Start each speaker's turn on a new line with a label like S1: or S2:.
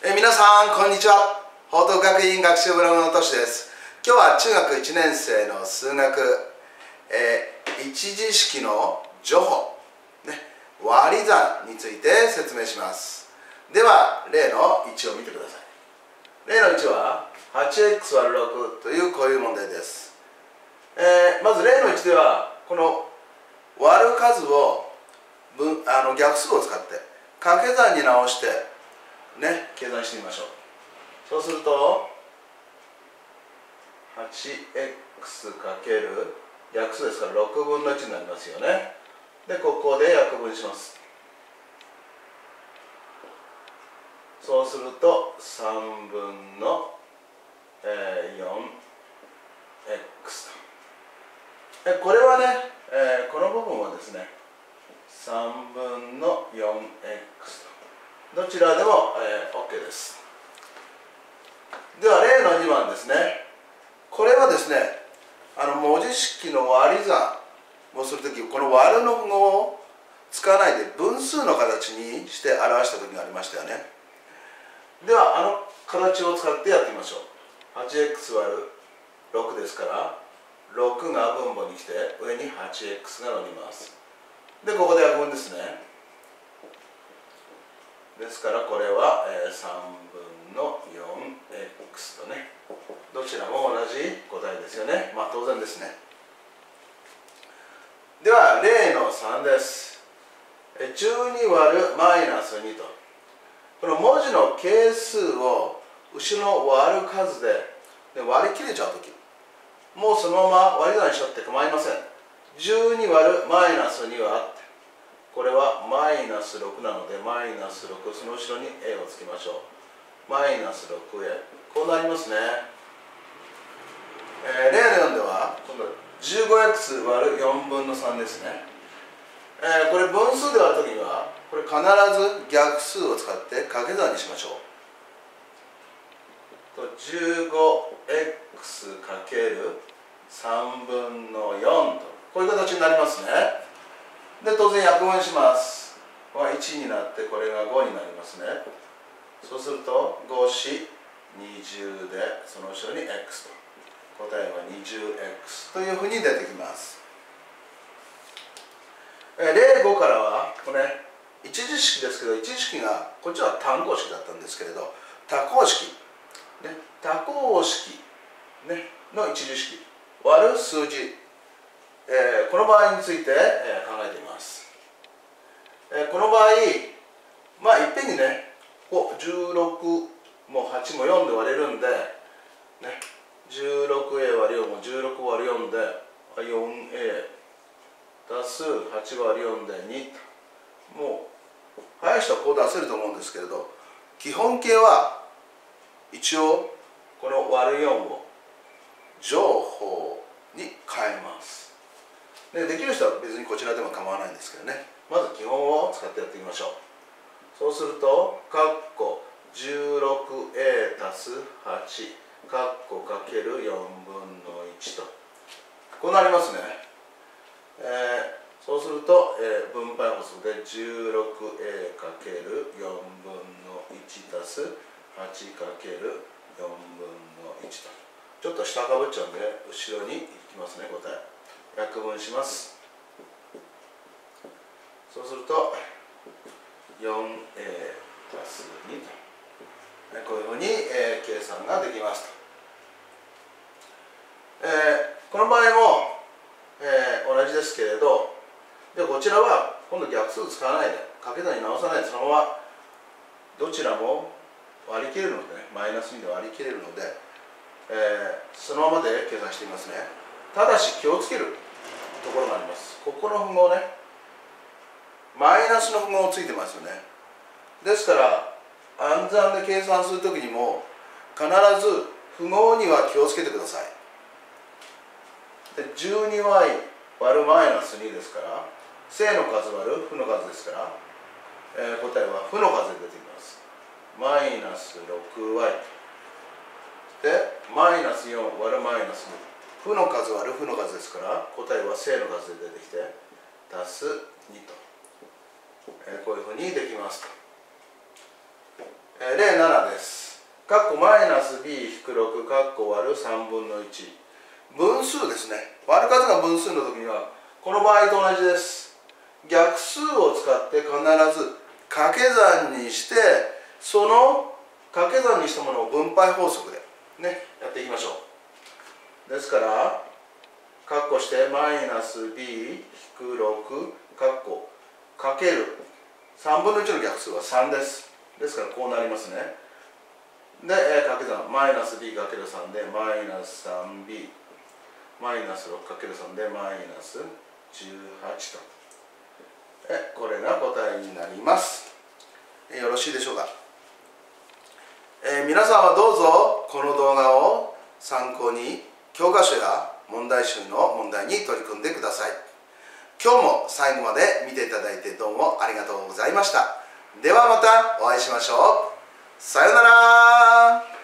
S1: え皆さんこんにちは。報徳学院学習ブログのとしです。今日は中学1年生の数学、えー、一次式の除法、ね、割り算について説明します。では例の1を見てください。例の1は 8x 割る6というこういう問題です、えー、まず例の1ではこの割る数を分あの逆数を使って掛け算に直してね計算してみましょう。そうすると 8x かける約数ですから6分の1になりますよね。でここで約分します。そうすると3分の、えー、4x とこれはね、え、この部分はですね3分の 4x と。どちらでも、えー、OK です。では例の2番ですね。これはですねあの文字式の割り算をするときこの割るの符号を使わないで分数の形にして表した時がありましたよね。ではあの形を使ってやってみましょう。8x 割る6ですから6が分母に来て上に 8x が乗ります。でここで約分ですね。ですからこれは、えー、3分の 4x とねどちらも同じ答えですよね。まあ当然ですね。では例の3です。12割るマイナス2と。この文字の係数を後ろの割る数でで割り切れちゃう時。もうそのまま割り算しちゃって構いません。12割るマイナス2はあって。これはマイナス6なのでマイナス6その後ろに a をつけましょう。マイナス 6a こうなりますね、えー、例の4では今度 15x 割る4分の3ですね、えー、これ分数で割るときにはこれ必ず逆数を使って掛け算にしましょう。15x かける3分の4とこういう形になりますね。で当然約分します。は1になってこれが5になりますね。そうすると5 4 20でその後ろに x と。答えは 20x というふうに出てきます。え例5からはこれ一次式ですけど一次式がこっちは単項式だったんですけれど多項式、ね、多項式、ね、の一次式。割る数字。えー、この場合について、えー、考えてみます、えー、この場合まあいっぺんにねこう16も8も4で割れるんで、ね、16a 割る4も16割る4で 4a 足す8割る4で2もう早い人はこう出せると思うんですけれど基本形は一応この割る4を乗法に変えます。でできる人は別にこちらでも構わないんですけどね。まず基本を使ってやってみましょう。そうすると括弧 16a 足す8括弧かける4分の1と。こうなりますね、えー、そうすると、えー、分配法則で 16a かける4分の1足す8かける4分の1と。ちょっと下かぶっちゃうんで後ろにいきますね答え。約分します。そうすると 4a 足す2と。こういうふうに、えー、計算ができますと、えー、この場合も、えー、同じですけれどでこちらは今度逆数使わないで掛け算に直さないでそのままどちらも割り切れるので、ね、マイナス2で割り切れるので、えー、そのままで計算してみますね。ただし気をつける。ところがあります。ここの符号ねマイナスの符号ついてますよね。ですから暗算で計算するときにも必ず符号には気をつけてください。で 12y 割るマイナス2ですから正の数割る負の数ですから、えー、答えは負の数で出てきます。マイナス 6y でマイナス4割るマイナス2負の数割る負の数ですから答えは正の数で出てきて足す2と、えー、こういうふうにできますと、えー、例7です。括弧マイナス b 引く6括弧割る3分の1分数ですね。割る数が分数の時にはこの場合と同じです。逆数を使って必ず掛け算にしてその掛け算にしたものを分配法則でねやっていきましょう。ですから括弧してマイナス b 引く6括弧かける3分の1の逆数は3です。ですからこうなりますね。で、え掛け算。マイナス b かける3でマイナス 3b マイナス 6×3 でマイナス18と。えこれが答えになります。よろしいでしょうか、えー、皆さんはどうぞこの動画を参考に教科書や問題集の問題に取り組んでください。今日も最後まで見ていただいてどうもありがとうございました。ではまたお会いしましょう。さようなら。